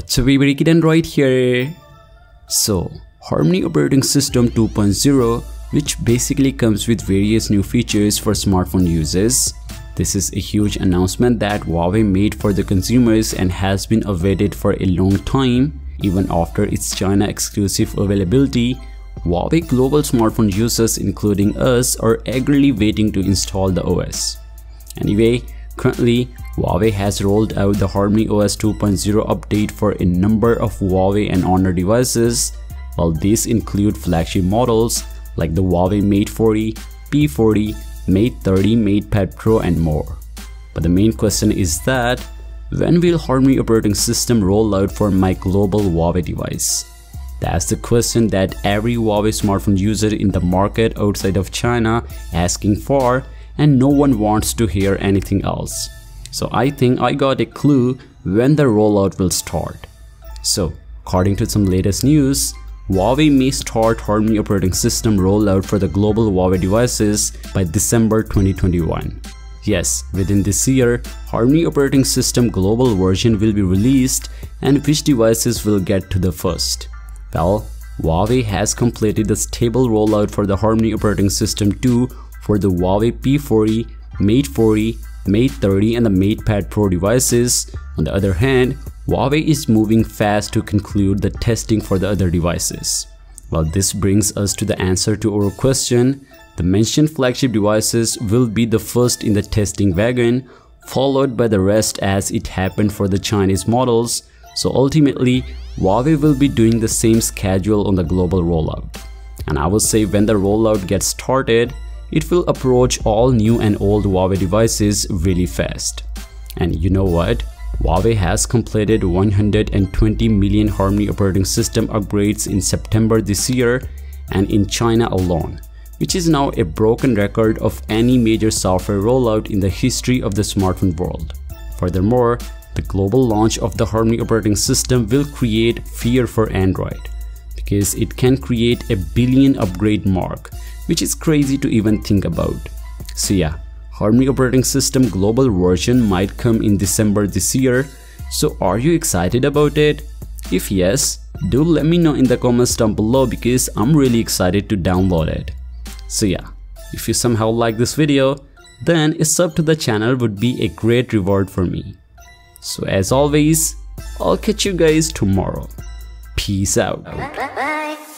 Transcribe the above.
What's up everybody, Kid Android here. So, Harmony Operating System 2.0 which basically comes with various new features for smartphone users. This is a huge announcement that Huawei made for the consumers and has been awaited for a long time. Even after its China exclusive availability, Huawei global smartphone users including us are eagerly waiting to install the OS. Anyway, currently Huawei has rolled out the Harmony OS 2.0 update for a number of Huawei and Honor devices, while these include flagship models like the Huawei Mate 40, P40, Mate 30, MatePad Pro and more. But the main question is that, when will Harmony operating system roll out for my global Huawei device? That's the question that every Huawei smartphone user in the market outside of China asking for and no one wants to hear anything else. So I think I got a clue when the rollout will start. So according to some latest news, Huawei may start Harmony operating system rollout for the global Huawei devices by December 2021. Yes, within this year, Harmony operating system global version will be released and which devices will get to the first. Well, Huawei has completed the stable rollout for the Harmony operating system 2 for the Huawei P40, Mate 40, Mate 30 and the MatePad Pro devices. On the other hand, Huawei is moving fast to conclude the testing for the other devices. Well, this brings us to the answer to our question. The mentioned flagship devices will be the first in the testing wagon, followed by the rest as it happened for the Chinese models. So ultimately, Huawei will be doing the same schedule on the global rollout. And I will say when the rollout gets started, it will approach all new and old Huawei devices really fast. And you know what? Huawei has completed 120 million Harmony operating system upgrades in September this year and in China alone, which is now a broken record of any major software rollout in the history of the smartphone world. Furthermore, the global launch of the Harmony operating system will create fear for Android because it can create a billion upgrade mark which is crazy to even think about. So yeah, Harmony operating system global version might come in December this year. So are you excited about it? If yes, do let me know in the comments down below because I'm really excited to download it. So yeah, if you somehow like this video, then a sub to the channel would be a great reward for me. So as always, I'll catch you guys tomorrow. Peace out. Bye-bye.